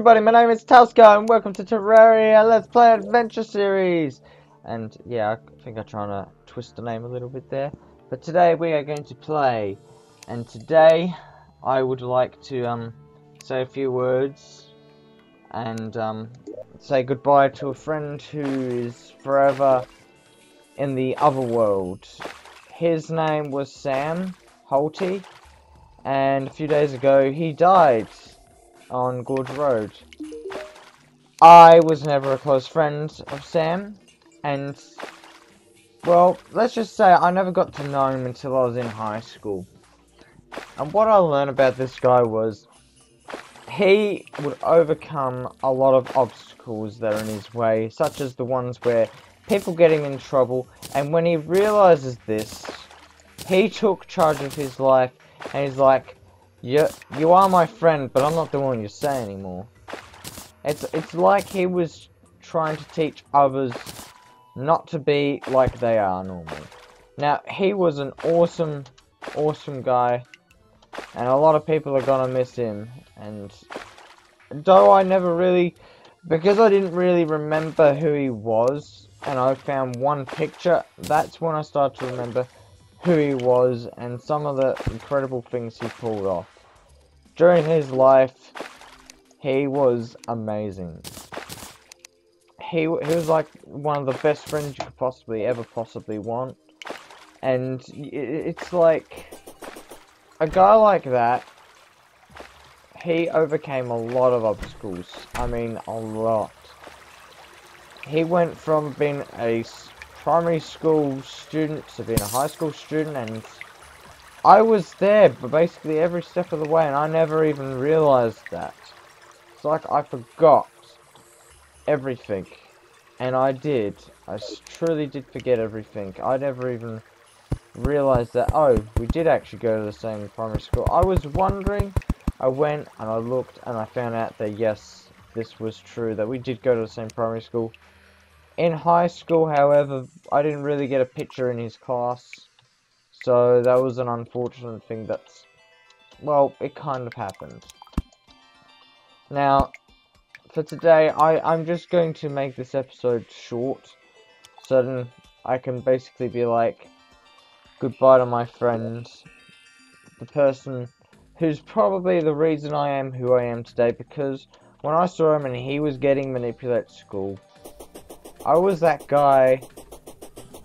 everybody, my name is Talscar and welcome to Terraria Let's Play Adventure Series! And yeah, I think I'm trying to twist the name a little bit there. But today we are going to play. And today I would like to um, say a few words and um, say goodbye to a friend who is forever in the other world. His name was Sam Holty and a few days ago he died on Gorge Road. I was never a close friend of Sam, and, well, let's just say I never got to know him until I was in high school. And what I learned about this guy was, he would overcome a lot of obstacles that are in his way, such as the ones where people getting in trouble, and when he realizes this, he took charge of his life, and he's like, you, you are my friend, but I'm not the one you say anymore. It's, it's like he was trying to teach others not to be like they are normally. Now, he was an awesome, awesome guy, and a lot of people are gonna miss him, and though I never really, because I didn't really remember who he was, and I found one picture, that's when I started to remember who he was and some of the incredible things he pulled off. During his life, he was amazing. He, he was like one of the best friends you could possibly ever possibly want. And it's like, a guy like that, he overcame a lot of obstacles. I mean, a lot. He went from being a primary school student to being a high school student and I was there but basically every step of the way and I never even realized that. It's like I forgot everything. And I did. I truly did forget everything. I never even realized that, oh, we did actually go to the same primary school. I was wondering, I went and I looked and I found out that yes, this was true, that we did go to the same primary school. In high school, however, I didn't really get a picture in his class. So that was an unfortunate thing that's, well, it kind of happened. Now, for today, I, I'm just going to make this episode short. So then I can basically be like, goodbye to my friend. The person who's probably the reason I am who I am today. Because when I saw him and he was getting manipulated at school, I was that guy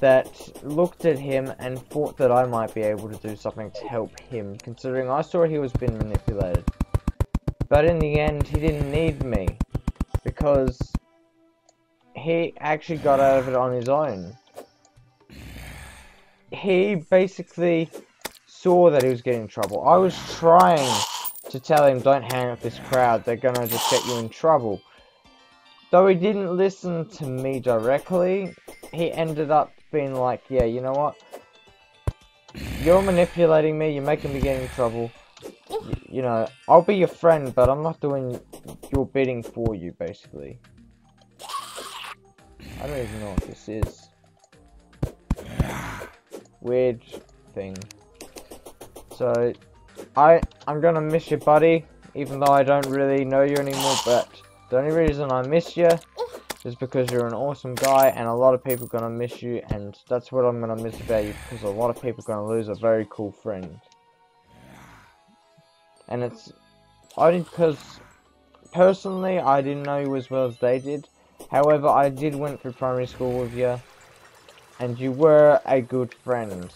that looked at him and thought that I might be able to do something to help him, considering I saw he was being manipulated. But in the end, he didn't need me, because he actually got out of it on his own. He basically saw that he was getting in trouble. I was trying to tell him, don't hang out with this crowd, they're gonna just get you in trouble. Though he didn't listen to me directly, he ended up being like, yeah, you know what? You're manipulating me, you're making me get in trouble. You know, I'll be your friend, but I'm not doing your bidding for you, basically. I don't even know what this is. Weird thing. So, I, I'm gonna miss you, buddy, even though I don't really know you anymore, but the only reason I miss you is because you're an awesome guy and a lot of people are going to miss you and that's what I'm going to miss about you because a lot of people are going to lose a very cool friend. And it's only because personally I didn't know you as well as they did. However, I did went through primary school with you and you were a good friend.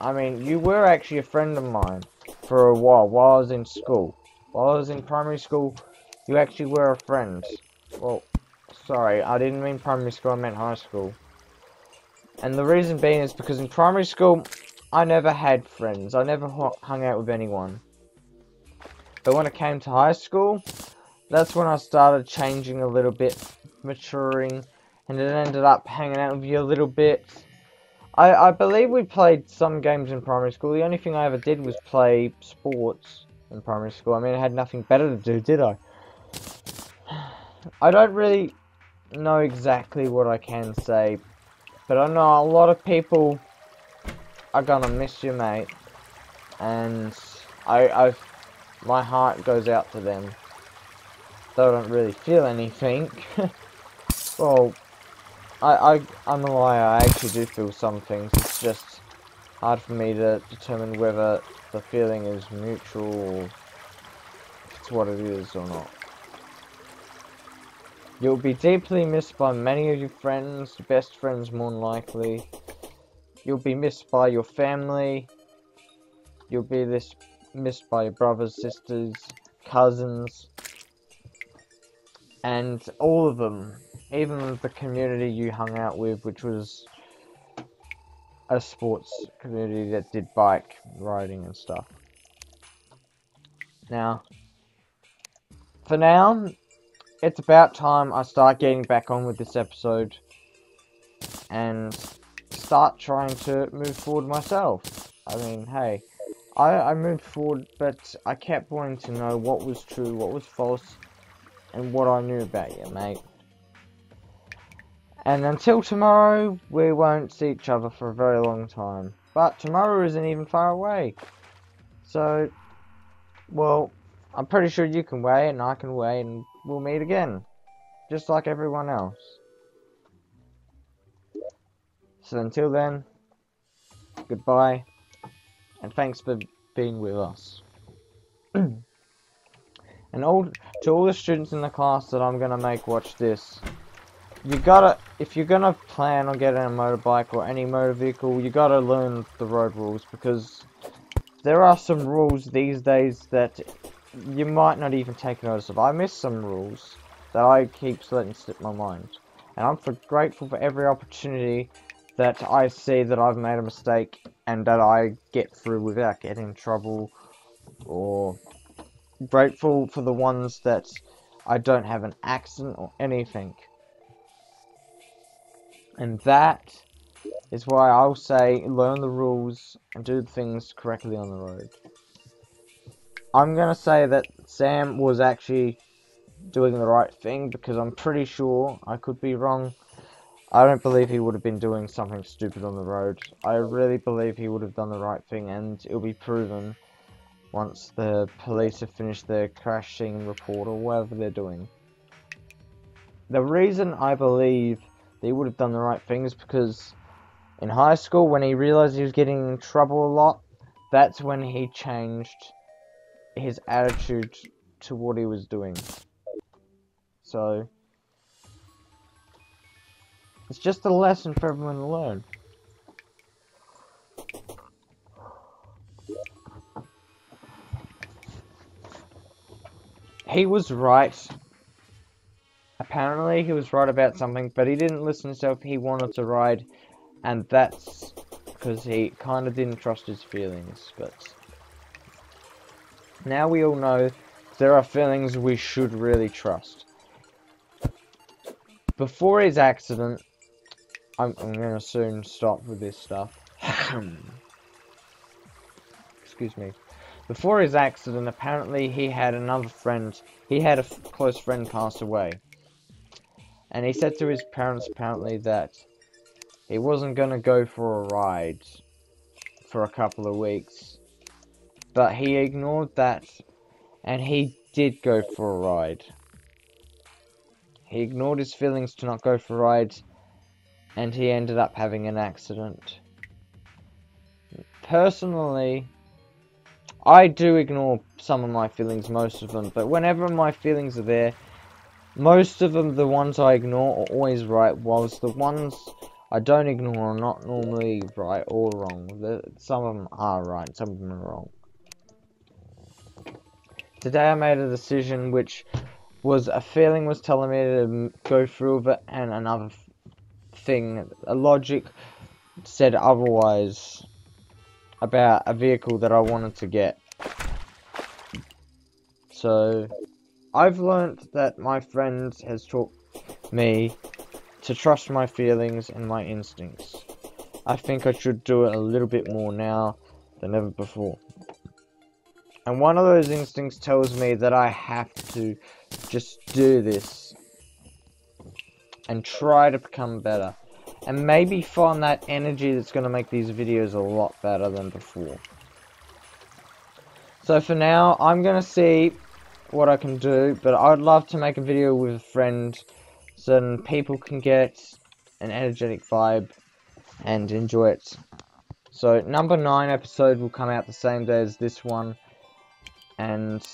I mean, you were actually a friend of mine for a while while I was in school. While I was in primary school, you actually were a friend. Well, sorry, I didn't mean primary school, I meant high school. And the reason being is because in primary school, I never had friends. I never hung out with anyone. But when it came to high school, that's when I started changing a little bit, maturing, and it ended up hanging out with you a little bit. I, I believe we played some games in primary school. The only thing I ever did was play sports in primary school. I mean, I had nothing better to do, did I? I don't really know exactly what I can say, but I know a lot of people are gonna miss you, mate, and I, I, my heart goes out to them. though I don't really feel anything. well, I, I, I'm a liar, I actually do feel some things, it's just hard for me to determine whether the feeling is mutual or if it's what it is or not. You'll be deeply missed by many of your friends, best friends more than likely. You'll be missed by your family. You'll be this missed by your brothers, sisters, cousins, and all of them. Even the community you hung out with, which was a sports community that did bike riding and stuff. Now, for now, it's about time I start getting back on with this episode and start trying to move forward myself. I mean, hey, I, I moved forward, but I kept wanting to know what was true, what was false, and what I knew about you, mate. And until tomorrow, we won't see each other for a very long time. But tomorrow isn't even far away. So, well, I'm pretty sure you can wait and I can wait and we'll meet again. Just like everyone else. So until then, goodbye, and thanks for being with us. and all to all the students in the class that I'm gonna make watch this. You gotta, if you're gonna plan on getting a motorbike or any motor vehicle, you gotta learn the road rules because there are some rules these days that you might not even take notice of. I miss some rules that I keep letting slip my mind. And I'm for grateful for every opportunity that I see that I've made a mistake and that I get through without getting in trouble or grateful for the ones that I don't have an accident or anything. And that is why I'll say learn the rules and do things correctly on the road. I'm gonna say that Sam was actually doing the right thing because I'm pretty sure, I could be wrong, I don't believe he would have been doing something stupid on the road. I really believe he would have done the right thing and it'll be proven once the police have finished their crash scene report or whatever they're doing. The reason I believe he would have done the right thing is because in high school when he realized he was getting in trouble a lot, that's when he changed his attitude to what he was doing. So, it's just a lesson for everyone to learn. He was right. Apparently he was right about something, but he didn't listen to himself. He wanted to ride, and that's because he kind of didn't trust his feelings, but... Now we all know there are feelings we should really trust. Before his accident, I'm, I'm gonna soon stop with this stuff. Excuse me. Before his accident, apparently he had another friend, he had a close friend pass away. And he said to his parents apparently that he wasn't gonna go for a ride for a couple of weeks but he ignored that and he did go for a ride. He ignored his feelings to not go for rides and he ended up having an accident. Personally, I do ignore some of my feelings, most of them, but whenever my feelings are there, most of them, the ones I ignore, are always right, whilst the ones I don't ignore are not normally right or wrong. Some of them are right, some of them are wrong. Today I made a decision which was a feeling was telling me to go through with it and another thing, a logic said otherwise about a vehicle that I wanted to get. So, I've learnt that my friend has taught me to trust my feelings and my instincts. I think I should do it a little bit more now than ever before. And one of those instincts tells me that I have to just do this. And try to become better. And maybe find that energy that's going to make these videos a lot better than before. So for now, I'm going to see what I can do, but I'd love to make a video with a friend so then people can get an energetic vibe and enjoy it. So number 9 episode will come out the same day as this one and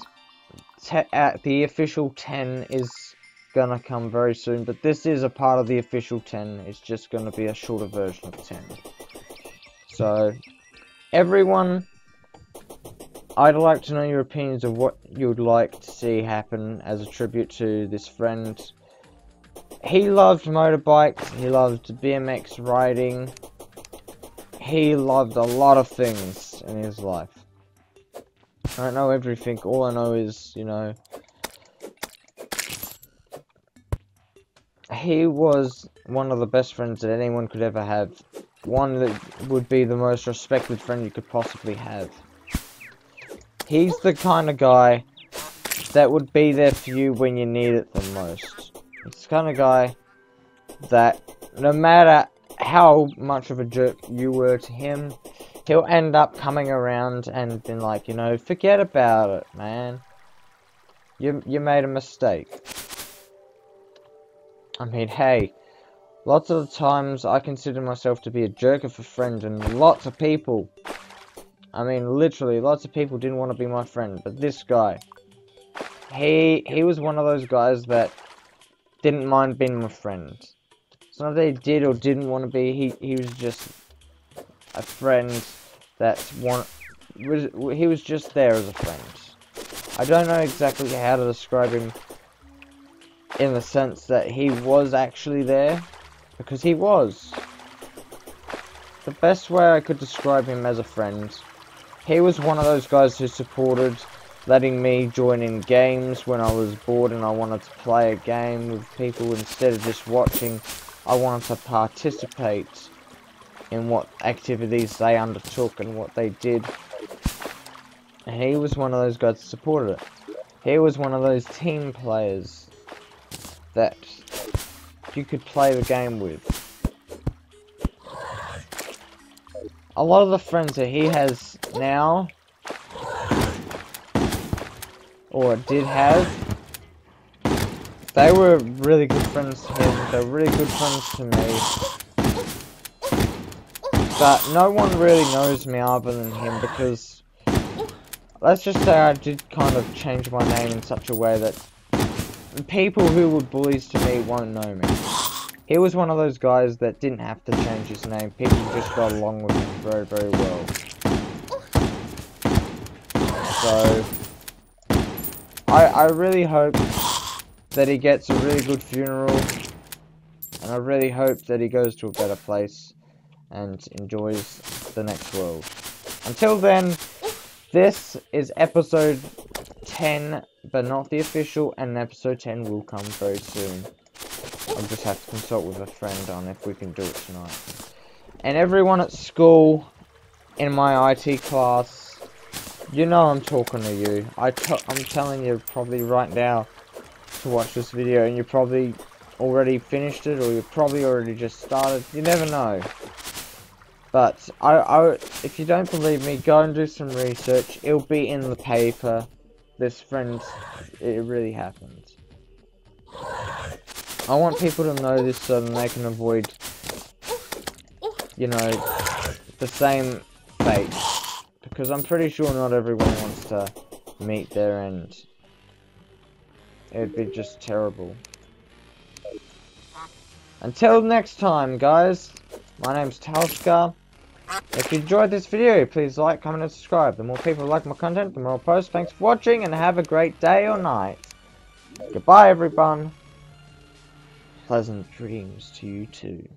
at uh, the official 10 is gonna come very soon, but this is a part of the official 10. It's just gonna be a shorter version of 10. So, everyone, I'd like to know your opinions of what you'd like to see happen as a tribute to this friend. He loved motorbikes, he loved BMX riding, he loved a lot of things in his life. I don't know everything, all I know is, you know, he was one of the best friends that anyone could ever have. One that would be the most respected friend you could possibly have. He's the kind of guy that would be there for you when you need it the most. He's the kind of guy that no matter how much of a jerk you were to him, he'll end up coming around and then like, you know, forget about it, man. You, you made a mistake. I mean, hey, lots of the times I consider myself to be a jerk of a friend, and lots of people, I mean, literally, lots of people didn't want to be my friend, but this guy, he, he was one of those guys that didn't mind being my friend. It's not that he did or didn't want to be, he, he was just a friend that was, he was just there as a friend. I don't know exactly how to describe him in the sense that he was actually there because he was the best way I could describe him as a friend he was one of those guys who supported letting me join in games when I was bored and I wanted to play a game with people instead of just watching I wanted to participate in what activities they undertook and what they did and he was one of those guys that supported it he was one of those team players that you could play the game with. A lot of the friends that he has now, or did have, they were really good friends to him, they were really good friends to me. But no one really knows me other than him because, let's just say I did kind of change my name in such a way that people who were bullies to me won't know me. He was one of those guys that didn't have to change his name. People just got along with him very, very well. So, I, I really hope that he gets a really good funeral. And I really hope that he goes to a better place and enjoys the next world. Until then, this is episode 10, but not the official, and episode 10 will come very soon. I'll just have to consult with a friend on if we can do it tonight. And everyone at school, in my IT class, you know I'm talking to you. I t I'm telling you probably right now to watch this video, and you probably already finished it, or you probably already just started. You never know. But I, I, if you don't believe me, go and do some research. It'll be in the paper this friend, it really happened. I want people to know this so they can avoid, you know, the same fate. Because I'm pretty sure not everyone wants to meet their end. It'd be just terrible. Until next time, guys, my name's Talscar. If you enjoyed this video, please like, comment, and subscribe. The more people like my content, the more I'll post. Thanks for watching, and have a great day or night. Goodbye, everyone. Pleasant dreams to you too.